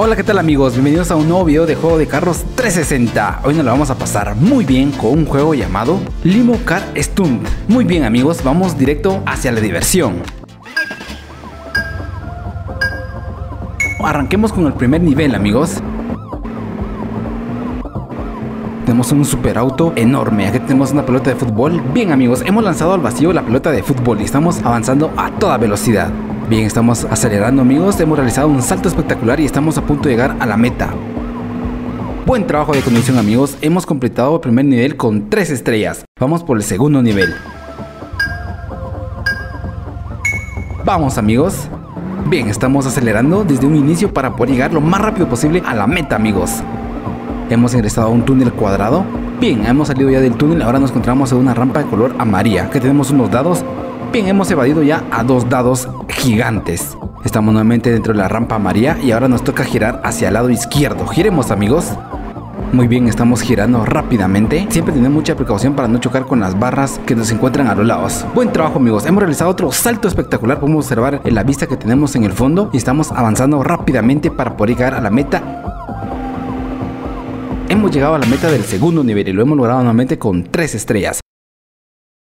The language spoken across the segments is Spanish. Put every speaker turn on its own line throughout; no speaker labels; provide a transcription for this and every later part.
Hola, ¿qué tal amigos? Bienvenidos a un nuevo video de juego de carros 360. Hoy nos lo vamos a pasar muy bien con un juego llamado Limo Car Stunt. Muy bien amigos, vamos directo hacia la diversión. Arranquemos con el primer nivel amigos. Tenemos un super auto enorme. Aquí tenemos una pelota de fútbol. Bien amigos, hemos lanzado al vacío la pelota de fútbol y estamos avanzando a toda velocidad. Bien, estamos acelerando amigos, hemos realizado un salto espectacular y estamos a punto de llegar a la meta. Buen trabajo de conducción amigos, hemos completado el primer nivel con 3 estrellas. Vamos por el segundo nivel. Vamos amigos. Bien, estamos acelerando desde un inicio para poder llegar lo más rápido posible a la meta amigos. Hemos ingresado a un túnel cuadrado. Bien, hemos salido ya del túnel, ahora nos encontramos en una rampa de color amarilla, que tenemos unos dados Bien, hemos evadido ya a dos dados gigantes. Estamos nuevamente dentro de la rampa María y ahora nos toca girar hacia el lado izquierdo. Giremos amigos. Muy bien, estamos girando rápidamente. Siempre tenemos mucha precaución para no chocar con las barras que nos encuentran a los lados. Buen trabajo amigos, hemos realizado otro salto espectacular. Podemos observar la vista que tenemos en el fondo y estamos avanzando rápidamente para poder llegar a la meta. Hemos llegado a la meta del segundo nivel y lo hemos logrado nuevamente con tres estrellas.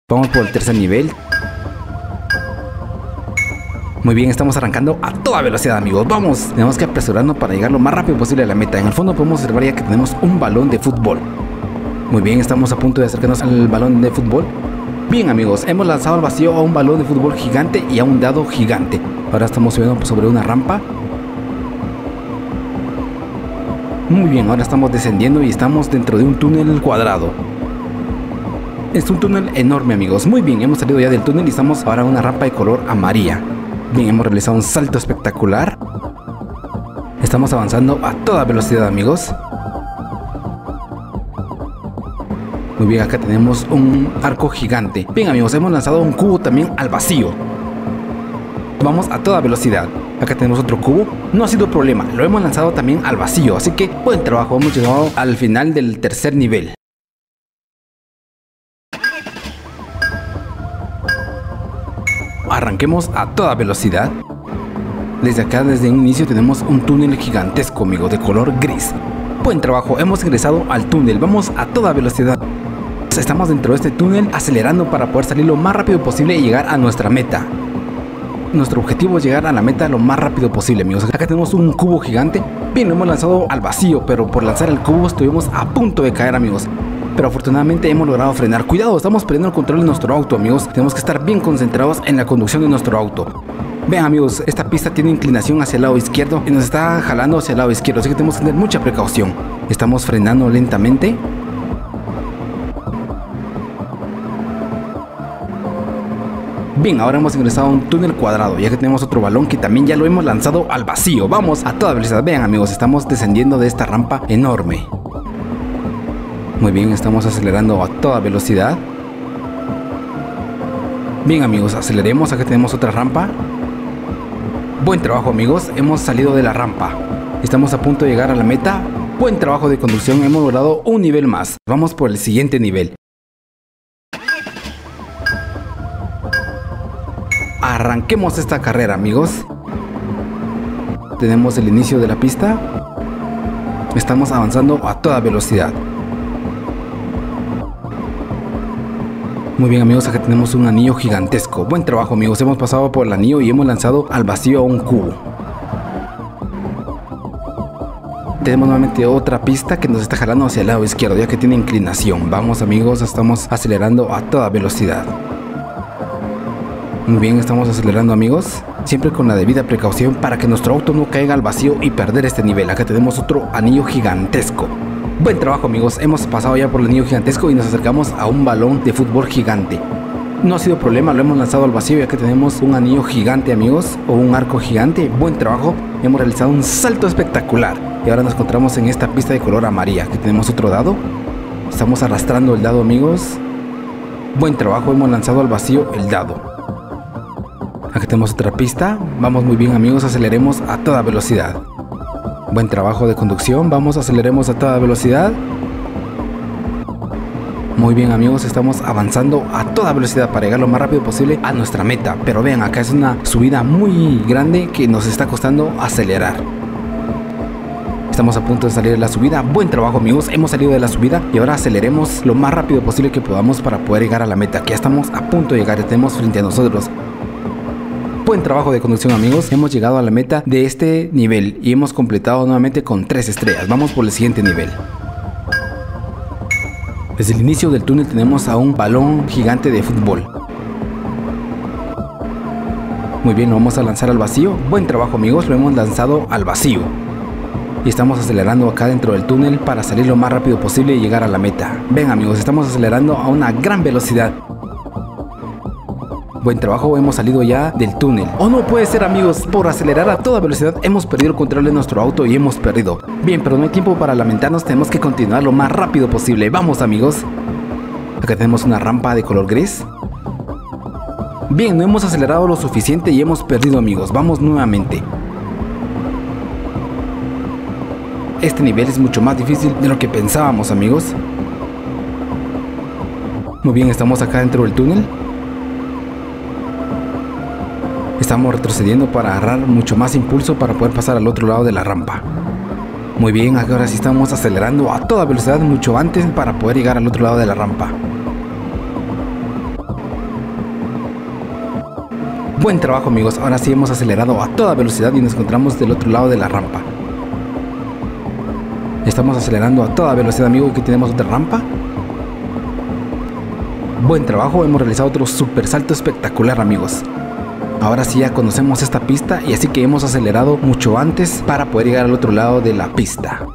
Vamos por el tercer nivel. Muy bien, estamos arrancando a toda velocidad amigos, vamos, tenemos que apresurarnos para llegar lo más rápido posible a la meta. En el fondo podemos observar ya que tenemos un balón de fútbol. Muy bien, estamos a punto de acercarnos al balón de fútbol. Bien amigos, hemos lanzado al vacío a un balón de fútbol gigante y a un dado gigante. Ahora estamos subiendo sobre una rampa. Muy bien, ahora estamos descendiendo y estamos dentro de un túnel cuadrado. Es un túnel enorme amigos, muy bien, hemos salido ya del túnel y estamos ahora en una rampa de color amarilla. Bien, hemos realizado un salto espectacular. Estamos avanzando a toda velocidad, amigos. Muy bien, acá tenemos un arco gigante. Bien, amigos, hemos lanzado un cubo también al vacío. Vamos a toda velocidad. Acá tenemos otro cubo. No ha sido problema, lo hemos lanzado también al vacío. Así que buen trabajo, hemos llegado al final del tercer nivel. Arranquemos a toda velocidad. Desde acá, desde un inicio, tenemos un túnel gigantesco, amigo, de color gris. Buen trabajo, hemos ingresado al túnel, vamos a toda velocidad. Estamos dentro de este túnel acelerando para poder salir lo más rápido posible y llegar a nuestra meta. Nuestro objetivo es llegar a la meta lo más rápido posible, amigos. Acá tenemos un cubo gigante. Bien, lo hemos lanzado al vacío, pero por lanzar el cubo estuvimos a punto de caer, amigos pero afortunadamente hemos logrado frenar. Cuidado, estamos perdiendo el control de nuestro auto, amigos. Tenemos que estar bien concentrados en la conducción de nuestro auto. Vean amigos, esta pista tiene inclinación hacia el lado izquierdo y nos está jalando hacia el lado izquierdo, así que tenemos que tener mucha precaución. Estamos frenando lentamente. Bien, ahora hemos ingresado a un túnel cuadrado, ya que tenemos otro balón que también ya lo hemos lanzado al vacío. Vamos a toda velocidad. Vean amigos, estamos descendiendo de esta rampa enorme. Muy bien, estamos acelerando a toda velocidad. Bien amigos, aceleremos, acá tenemos otra rampa. Buen trabajo amigos, hemos salido de la rampa. Estamos a punto de llegar a la meta. Buen trabajo de conducción, hemos logrado un nivel más. Vamos por el siguiente nivel. Arranquemos esta carrera amigos. Tenemos el inicio de la pista. Estamos avanzando a toda velocidad. Muy bien amigos, acá tenemos un anillo gigantesco. Buen trabajo amigos, hemos pasado por el anillo y hemos lanzado al vacío a un cubo. Tenemos nuevamente otra pista que nos está jalando hacia el lado izquierdo ya que tiene inclinación. Vamos amigos, estamos acelerando a toda velocidad. Muy bien, estamos acelerando amigos. Siempre con la debida precaución para que nuestro auto no caiga al vacío y perder este nivel. Acá tenemos otro anillo gigantesco. Buen trabajo amigos, hemos pasado ya por el niño gigantesco y nos acercamos a un balón de fútbol gigante. No ha sido problema, lo hemos lanzado al vacío ya que tenemos un anillo gigante amigos, o un arco gigante. Buen trabajo, hemos realizado un salto espectacular. Y ahora nos encontramos en esta pista de color amarilla, que tenemos otro dado. Estamos arrastrando el dado amigos. Buen trabajo, hemos lanzado al vacío el dado. Aquí tenemos otra pista. Vamos muy bien amigos, aceleremos a toda velocidad. Buen trabajo de conducción, vamos, aceleremos a toda velocidad. Muy bien amigos, estamos avanzando a toda velocidad para llegar lo más rápido posible a nuestra meta. Pero vean, acá es una subida muy grande que nos está costando acelerar. Estamos a punto de salir de la subida. Buen trabajo amigos, hemos salido de la subida y ahora aceleremos lo más rápido posible que podamos para poder llegar a la meta. Que ya estamos a punto de llegar, tenemos frente a nosotros. Buen trabajo de conducción amigos, hemos llegado a la meta de este nivel y hemos completado nuevamente con 3 estrellas. Vamos por el siguiente nivel. Desde el inicio del túnel tenemos a un balón gigante de fútbol. Muy bien, lo vamos a lanzar al vacío. Buen trabajo amigos, lo hemos lanzado al vacío. Y estamos acelerando acá dentro del túnel para salir lo más rápido posible y llegar a la meta. Ven amigos, estamos acelerando a una gran velocidad. Buen trabajo, hemos salido ya del túnel. Oh, no puede ser amigos, por acelerar a toda velocidad hemos perdido el control de nuestro auto y hemos perdido. Bien, pero no hay tiempo para lamentarnos, tenemos que continuar lo más rápido posible. Vamos amigos. Acá tenemos una rampa de color gris. Bien, no hemos acelerado lo suficiente y hemos perdido amigos. Vamos nuevamente. Este nivel es mucho más difícil de lo que pensábamos amigos. Muy bien, estamos acá dentro del túnel. Estamos retrocediendo para agarrar mucho más impulso para poder pasar al otro lado de la rampa. Muy bien, ahora sí estamos acelerando a toda velocidad mucho antes para poder llegar al otro lado de la rampa. Buen trabajo amigos, ahora sí hemos acelerado a toda velocidad y nos encontramos del otro lado de la rampa. Estamos acelerando a toda velocidad amigos, aquí tenemos otra rampa. Buen trabajo, hemos realizado otro super salto espectacular amigos. Ahora sí ya conocemos esta pista y así que hemos acelerado mucho antes para poder llegar al otro lado de la pista.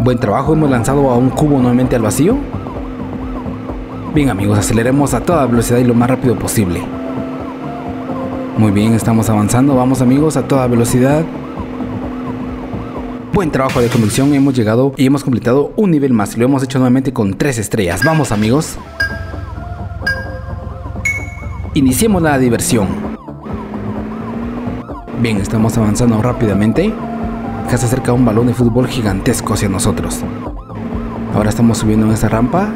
Buen trabajo, hemos lanzado a un cubo nuevamente al vacío. Bien amigos, aceleremos a toda velocidad y lo más rápido posible. Muy bien, estamos avanzando, vamos amigos a toda velocidad. Buen trabajo de conducción, hemos llegado y hemos completado un nivel más. Lo hemos hecho nuevamente con tres estrellas. Vamos amigos. Iniciemos la diversión. Bien, estamos avanzando rápidamente. Acá se acerca un balón de fútbol gigantesco hacia nosotros. Ahora estamos subiendo en esta rampa.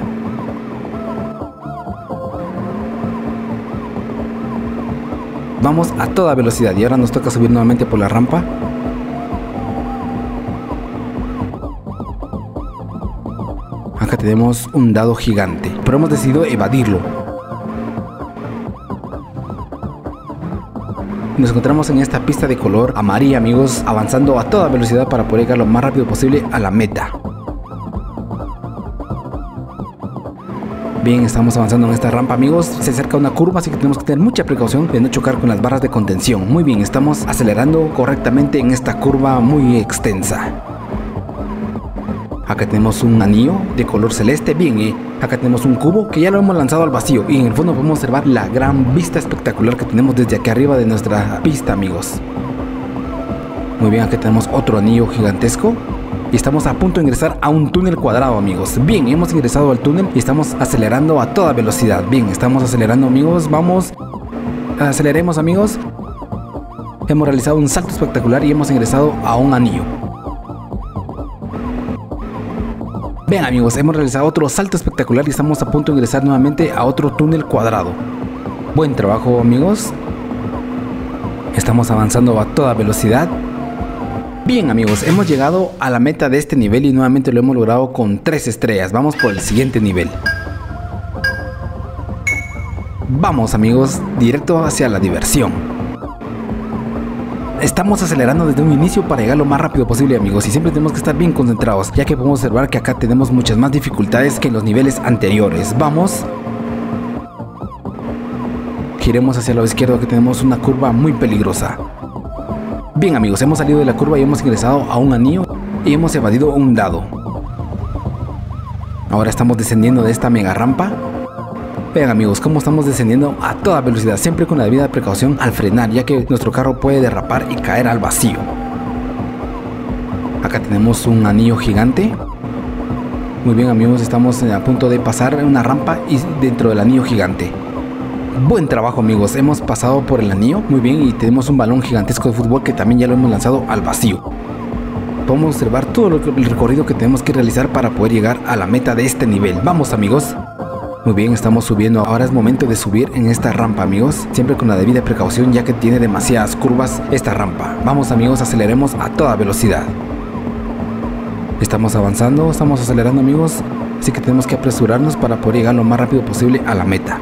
Vamos a toda velocidad y ahora nos toca subir nuevamente por la rampa. Acá tenemos un dado gigante, pero hemos decidido evadirlo. Nos encontramos en esta pista de color amarillo amigos, avanzando a toda velocidad para poder llegar lo más rápido posible a la meta. Bien, estamos avanzando en esta rampa amigos, se acerca una curva así que tenemos que tener mucha precaución de no chocar con las barras de contención. Muy bien, estamos acelerando correctamente en esta curva muy extensa. Acá tenemos un anillo de color celeste. Bien, eh, acá tenemos un cubo que ya lo hemos lanzado al vacío. Y en el fondo podemos observar la gran vista espectacular que tenemos desde aquí arriba de nuestra pista, amigos. Muy bien, acá tenemos otro anillo gigantesco. Y estamos a punto de ingresar a un túnel cuadrado, amigos. Bien, hemos ingresado al túnel y estamos acelerando a toda velocidad. Bien, estamos acelerando, amigos. Vamos. Aceleremos, amigos. Hemos realizado un salto espectacular y hemos ingresado a un anillo. Bien amigos, hemos realizado otro salto espectacular y estamos a punto de ingresar nuevamente a otro túnel cuadrado. Buen trabajo amigos. Estamos avanzando a toda velocidad. Bien amigos, hemos llegado a la meta de este nivel y nuevamente lo hemos logrado con 3 estrellas. Vamos por el siguiente nivel. Vamos amigos, directo hacia la diversión. Estamos acelerando desde un inicio para llegar lo más rápido posible amigos y siempre tenemos que estar bien concentrados ya que podemos observar que acá tenemos muchas más dificultades que en los niveles anteriores. Vamos. Giremos hacia la izquierda que tenemos una curva muy peligrosa. Bien amigos, hemos salido de la curva y hemos ingresado a un anillo y hemos evadido un dado. Ahora estamos descendiendo de esta mega rampa Vean amigos, cómo estamos descendiendo a toda velocidad, siempre con la debida precaución al frenar, ya que nuestro carro puede derrapar y caer al vacío. Acá tenemos un anillo gigante. Muy bien amigos, estamos a punto de pasar una rampa y dentro del anillo gigante. Buen trabajo amigos, hemos pasado por el anillo, muy bien, y tenemos un balón gigantesco de fútbol que también ya lo hemos lanzado al vacío. Podemos observar todo el recorrido que tenemos que realizar para poder llegar a la meta de este nivel. Vamos amigos. Muy bien, estamos subiendo. Ahora es momento de subir en esta rampa, amigos. Siempre con la debida precaución ya que tiene demasiadas curvas esta rampa. Vamos, amigos, aceleremos a toda velocidad. Estamos avanzando, estamos acelerando amigos, así que tenemos que apresurarnos para poder llegar lo más rápido posible a la meta.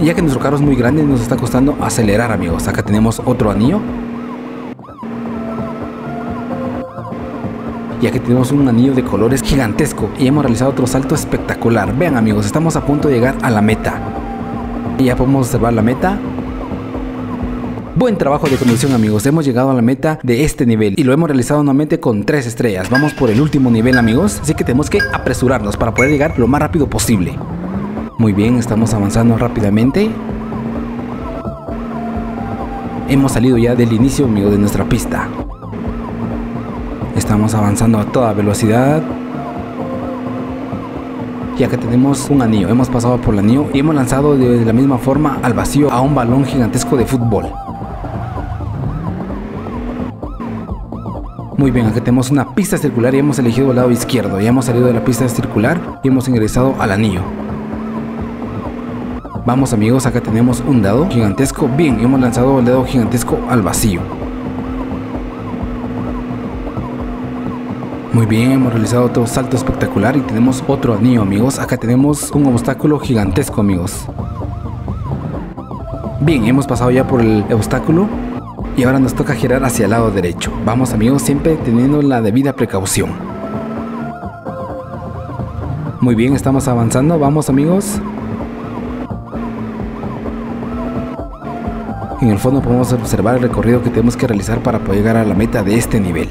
ya que nuestro carro es muy grande nos está costando acelerar amigos. Acá tenemos otro anillo. Y aquí tenemos un anillo de colores gigantesco y hemos realizado otro salto espectacular. Vean amigos, estamos a punto de llegar a la meta. Y ya podemos observar la meta. Buen trabajo de conducción amigos, hemos llegado a la meta de este nivel y lo hemos realizado nuevamente con 3 estrellas. Vamos por el último nivel amigos, así que tenemos que apresurarnos para poder llegar lo más rápido posible. Muy bien, estamos avanzando rápidamente. Hemos salido ya del inicio amigo de nuestra pista. Estamos avanzando a toda velocidad. Y acá tenemos un anillo. Hemos pasado por el anillo y hemos lanzado de la misma forma al vacío a un balón gigantesco de fútbol. Muy bien, acá tenemos una pista circular y hemos elegido el lado izquierdo. Ya hemos salido de la pista circular y hemos ingresado al anillo. Vamos amigos, acá tenemos un dado gigantesco. Bien, hemos lanzado el dado gigantesco al vacío. Muy bien, hemos realizado otro salto espectacular y tenemos otro anillo amigos. Acá tenemos un obstáculo gigantesco amigos. Bien, hemos pasado ya por el obstáculo y ahora nos toca girar hacia el lado derecho. Vamos amigos, siempre teniendo la debida precaución. Muy bien, estamos avanzando. Vamos amigos. En el fondo podemos observar el recorrido que tenemos que realizar para poder llegar a la meta de este nivel.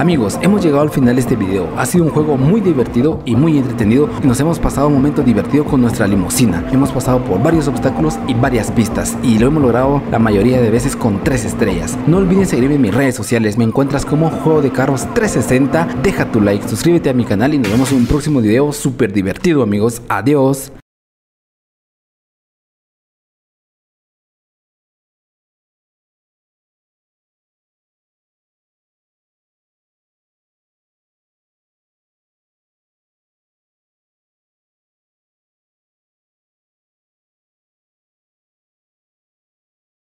Amigos, hemos llegado al final de este video. Ha sido un juego muy divertido y muy entretenido y nos hemos pasado un momento divertido con nuestra limusina. Hemos pasado por varios obstáculos y varias pistas y lo hemos logrado la mayoría de veces con 3 estrellas. No olviden seguirme en mis redes sociales, me encuentras como Juego de Carros 360. Deja tu like, suscríbete a mi canal y nos vemos en un próximo video súper divertido amigos. Adiós.